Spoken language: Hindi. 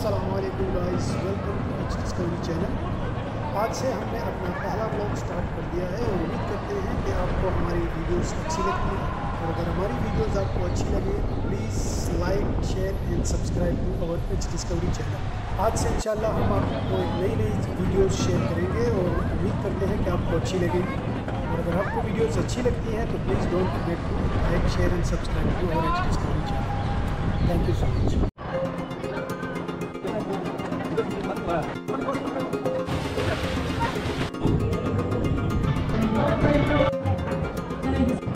असलकुम guys welcome to H discovery channel आज से हमने अपना पहला ब्लॉग स्टार्ट कर दिया है और उम्मीद करते हैं कि आपको हमारी वीडियोस अच्छी लगती हैं। और अगर हमारी वीडियोस आपको अच्छी लगे तो please like share and subscribe to our H discovery channel आज से इंशाल्लाह हम आपको एक नई नई वीडियोस शेयर करेंगे और उम्मीद करते हैं कि आपको अच्छी लगेगी। और अगर आपको वीडियोस अच्छी लगती हैं तो please don't forget to like share and subscribe to our H discovery channel thank you so much Thank you.